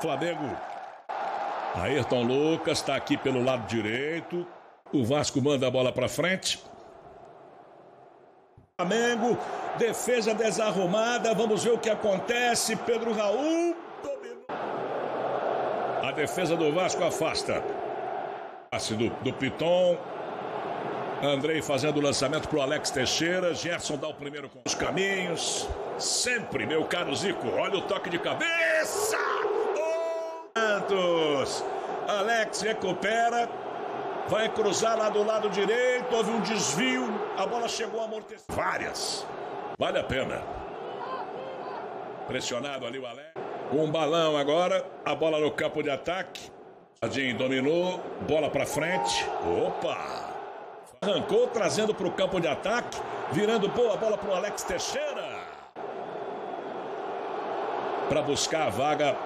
Flamengo. Ayrton Lucas está aqui pelo lado direito. O Vasco manda a bola para frente. Flamengo, defesa desarrumada. Vamos ver o que acontece. Pedro Raul. A defesa do Vasco afasta. Passe do, do Piton. Andrei fazendo o lançamento pro Alex Teixeira. Gerson dá o primeiro com os caminhos. Sempre, meu caro Zico. Olha o toque de cabeça. Santos. Alex recupera. Vai cruzar lá do lado direito. Houve um desvio. A bola chegou a amortecer. Várias. Vale a pena. Pressionado ali o Alex. Um balão agora. A bola no campo de ataque. Jardim dominou. Bola para frente. Opa! Arrancou, trazendo para o campo de ataque. Virando boa bola para o Alex Teixeira. Para buscar a vaga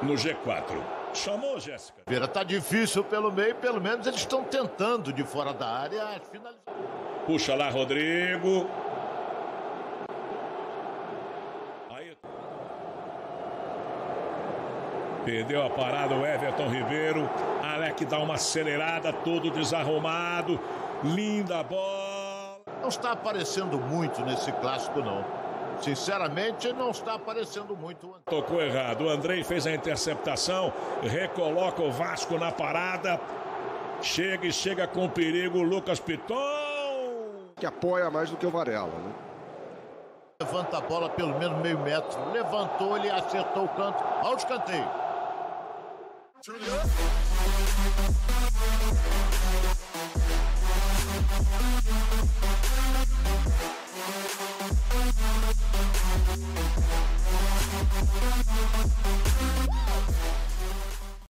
no G4. Chamou, Jéssica. Vera, tá difícil pelo meio, pelo menos eles estão tentando de fora da área finalizar. Puxa lá, Rodrigo. Perdeu a parada o Everton Ribeiro. Alec dá uma acelerada, todo desarrumado. Linda bola. Não está aparecendo muito nesse clássico, não. Sinceramente, não está aparecendo muito. Tocou errado. O Andrei fez a interceptação, recoloca o Vasco na parada. Chega e chega com perigo. Lucas Piton. Que apoia mais do que o Varela, né? Levanta a bola pelo menos meio metro. Levantou, ele acertou o canto. Ao escanteio. Turn it up.